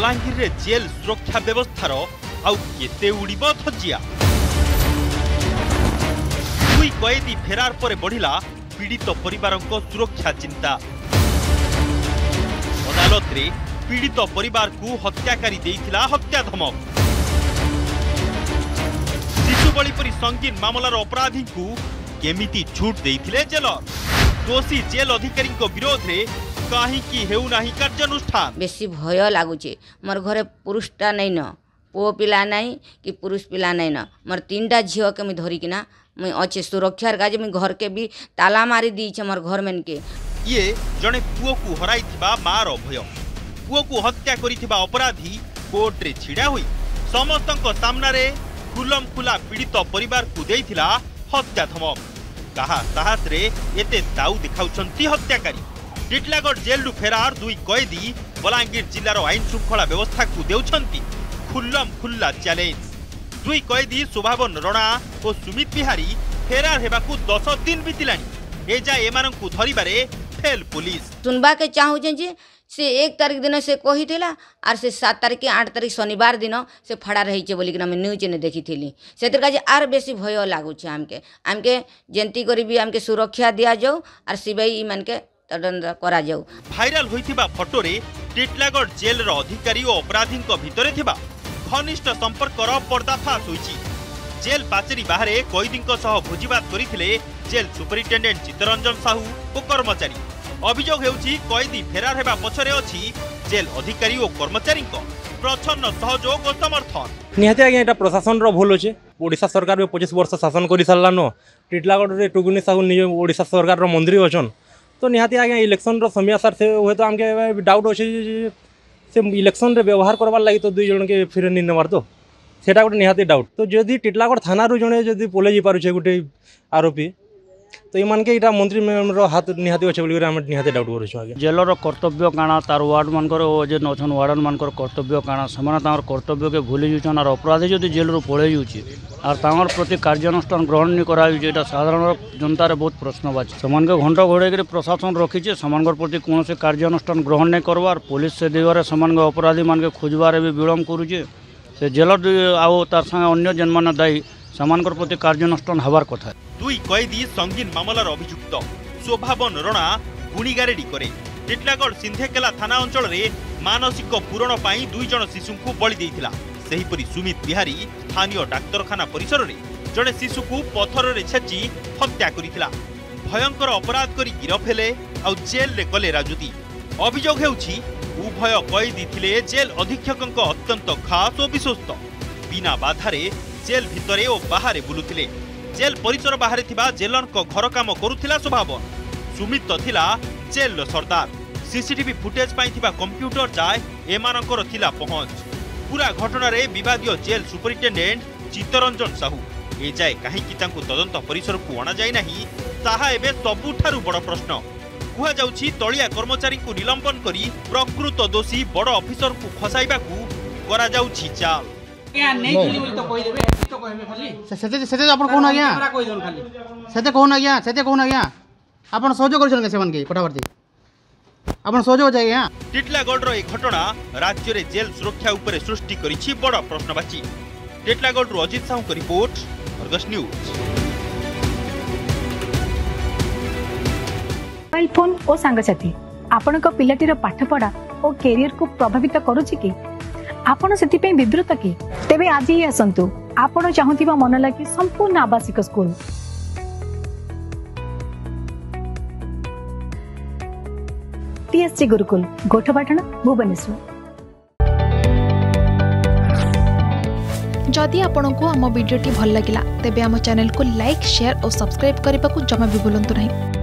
बलांगीर में जेल सुरक्षा व्यवस्थार आते उड़ब थजिया दुई कैदी फेरार पर बढ़ला पीड़ित परिवार को सुरक्षा चिंता अदालत रे पीड़ित परिवार को हत्याकारी हत्या धमक बड़ी पी संगीन मामलार अपराधी को केमिटी छूट देते जेलर दोषी जेल अधिकारी विरोध में कहीं बेस भय लगुचे मोर घर पुरुषा नहीं न पुओ पा नाई कि पुरुष पिला नाई न मोर तीन टा झी के मुझे मुई अच्छे सुरक्षार का मुझे घर के भी ताला मारी दीचे मोर घर मेन के ये जड़े पुओ को हर मार भय पुओ को हत्या करपराधी कोर्टे ढा हो समस्त सान खुलम खुला पीड़ित पर हत्या धमक कहा साहस दाऊ देखा हत्याकारी ଟିଟଲାଗଡ଼ ଜେଲ୍ରୁ ଫେରାର ଦୁଇ କଏଦୀ ବଲାଙ୍ଗୀର ଜିଲ୍ଲାର ଆଇନ ଶୃଙ୍ଖଳା ବ୍ୟବସ୍ଥାକୁ ଦେଉଛନ୍ତି ଖୁଲ୍ଲମ ଖୁଲ୍ଲା ଚ୍ୟାଲେଞ୍ଜ ଦୁଇ କଏଦୀ ଶୋଭାବନ ରଣା ଓ ସୁମିତ ବିହାରୀ ଫେରାର ହେବାକୁ ଦଶ ଦିନ ବିତିଲାଣି ଏଯାଏ ଏମାନଙ୍କୁ ଧରିବାରେ ଫେଲ୍ ପୋଲିସ ଶୁଣବାକେ ଚାହୁଁଛେ ଯେ ସେ ଏକ ତାରିଖ ଦିନ ସେ କହିଥିଲା ଆର୍ ସେ ସାତ ତାରିଖ ଆଠ ତାରିଖ ଶନିବାର ଦିନ ସେ ଫଡ଼ା ରହିଛେ ବୋଲିକିନା ଆମେ ନ୍ୟୁଜ୍ନେ ଦେଖିଥିଲି ସେଥିର୍ କାଜେ ଆର୍ ବେଶୀ ଭୟ ଲାଗୁଛେ ଆମକେ ଆମକେ ଯେନ୍ତି କରି ବି ଆମକେ ସୁରକ୍ଷା ଦିଆଯାଉ ଆର୍ ସିବାଇ ଇମାନକେ তদন্ত করা যাও ভাইরাল হইতিবা ফটোরে টিটলাগড় জেলর অধিকারী ও অপরাধীঙ্ক ভিতরে থিবা ঘনিষ্ঠ সম্পর্কর পর্দাফাশ হইছি জেল পাচেরি বাহারে কয়েদীঙ্ক সহ ভোজিবাদ করিলে জেল সুপরিটেডেট চিত্তরঞ্জন সাহু ও কর্মচারী অভিযোগ হেউছি কয়েদী ফেরার হেবা পছরে অছি জেল অধিকারী ও কর্মচারীঙ্ক প্রচ্ছন্ন সহযোগ ও সমর্থন নিহতি আজ্ঞা এটা প্রশাসনর ভুল হচ্ছে ওড়িশা সরকার পঁচিশ বর্ষ শাসন করে সারলান টিটলাগড়ে টুগুনি সাহু নিজ ওড়িশা সরকারর মন্ত্রী অছন तो निहाती आज इलेक्शन रमी सर से हुए तो आमके डाउट अच्छे से इलेक्शन रे व्यवहार करवार लगी तो दुई जन के फिर नहीं नवार तो से गोटे निहाती डाउट तो जदि टीटलागड़ थाना जो जब पलि जी पारे गोटे आरोपी તો એ માનકે ଏଇଟା ମନ୍ତ୍ରୀ ମ୍ୟାଡ଼ାମର ହାତ ନିହାତି ଅଛି ବୋଲିକରି ଆମେ ନିହାତି ଡାଉଟ୍ କରୁଛୁ ଆଜ୍ଞା ଜେଲର କର୍ତ୍ତବ୍ୟ କାଣା ତାର ୱାର୍ଡ଼ମାନଙ୍କର ଯେନ୍ ଅଛନ୍ ୱାର୍ଡ଼ମାନଙ୍କର କର୍ତ୍ତବ୍ୟ କାଣା ସେମାନେ ତାଙ୍କର କର୍ତ୍ତବ୍ୟକେ ଭୁଲି ଯାଉଛନ୍ ଆର୍ ଅପରାଧୀ ଯଦି ଜେଲରୁ ପଳେଇ ଯାଉଛି ଆର୍ ତାଙ୍କର ପ୍ରତି କାର୍ଯ୍ୟାନୁଷ୍ଠାନ ଗ୍ରହଣ ନି କରାଯାଉଛି ଏଇଟା ସାଧାରଣ ଜନତାରେ ବହୁତ ପ୍ରଶ୍ନବାଚୀ ସେମାନଙ୍କୁ ଘଣ୍ଟ ଘୋଡ଼େଇକରି ପ୍ରଶାସନ ରଖିଛି ସେମାନଙ୍କର ପ୍ରତି କୌଣସି କାର୍ଯ୍ୟାନୁଷ୍ଠାନ ଗ୍ରହଣ ନାଇଁ କରବାର୍ ପୋଲିସ ସେ ଦିଗରେ ସେମାନଙ୍କ ଅପରାଧୀମାନଙ୍କୁ ଖୋଜବାରେ ବି ବିଳମ୍ବ କରୁଛି ସେ ଜେଲ ଆଉ ତାର ସାଙ୍ଗେ ଅନ୍ୟ ଯେନ୍ମାନେ ଦାୟୀ ସେମାନଙ୍କର ପ୍ରତି କାର୍ଯ୍ୟାନୁଷ୍ଠାନ ହେବାର କଥା ଦୁଇ କଏଦୀ ସଙ୍ଗୀନ ମାମଲାର ଅଭିଯୁକ୍ତ ଶୋଭାବନ ରଣା ଗୁଣିଗାରେଡ଼ି କରେ ଟିଟଲାଗଡ଼ ସିନ୍ଧେକେଲା ଥାନା ଅଞ୍ଚଳରେ ମାନସିକ ପୂରଣ ପାଇଁ ଦୁଇ ଜଣ ଶିଶୁଙ୍କୁ ବଳି ଦେଇଥିଲା ସେହିପରି ସୁମିତ ବିହାରୀ ସ୍ଥାନୀୟ ଡାକ୍ତରଖାନା ପରିସରରେ ଜଣେ ଶିଶୁକୁ ପଥରରେ ଛେଚି ହତ୍ୟା କରିଥିଲା ଭୟଙ୍କର ଅପରାଧ କରି ଗିରଫ ହେଲେ ଆଉ ଜେଲ୍ରେ କଲେ ରାଜୁତି ଅଭିଯୋଗ ହେଉଛି ଉଭୟ କଏଦୀ ଥିଲେ ଜେଲ୍ ଅଧୀକ୍ଷକଙ୍କ ଅତ୍ୟନ୍ତ ଖାସ୍ ଓ ବିଶ୍ୱସ୍ତ ବିନା ବାଧାରେ জেল ভিতরে ও বাহারে বুলুলে জেল পরিসর বাহারে থিবা জেলরঙ্ক ঘর কাম করুলা শোভাবন সুমিত লা জেলর সর্দার সিসিটিভি ফুটেজ পাই থিবা কম্প্যুটর যায় এমানঙ্কর থিলা পহঞ্চ পুরা ঘটনারে বিবাদীয় জেল সুপরিটেডেট চিত্তরঞ্জন সাহু এ যায় কাহিকি তাঁকু তদন্ত পরিসরক অণাযাই না তাহা এবে সবুঠার বড় প্রশ্ন কুহযাচ্ছি তলিয়া কর্মচারী নিলম্বন করে প্রকৃত দোষী বড় অফিসর খসাইবা করা চাল সেতে আপনার কোন আজ্ঞা সেতে কোন আজ্ঞা সেতে কোন আজ্ঞা আপনার সহ্য করছেন সেমানকে পটাপটি আপনার সহ্য হচ্ছে আজ্ঞা টিটলাগড়র এই ঘটনা রাজ্যের জেল সুরক্ষা উপরে সৃষ্টি করেছে বড় প্রশ্নবাচী Titlagarh Ajit সাহুঙ্ report Argus news mobile phone ও সাংসাথী আপনার পিলাটির পাঠপড়া ও ক্যারিয়ার কু প্রভাবিত করুচি কি ଆପଣ ସେଥିପାଇଁ ବିବ୍ରତ କି ତେବେ ଆଜି ହିଁ ଆସନ୍ତୁ ଆପଣ ଚାହୁଁଥିବା ମନ ଲାଗି ସମ୍ପୂର୍ଣ୍ଣ ଆବାସିକ ସ୍କୁଲ टीएससी गुरुकुल गोठपाटण भुवनेश्वर जदि आपण को आम भिडी भल लगा तेब आम चेल को लाइक शेयर और सब्सक्राइब करने को जमा भी बुलां नहीं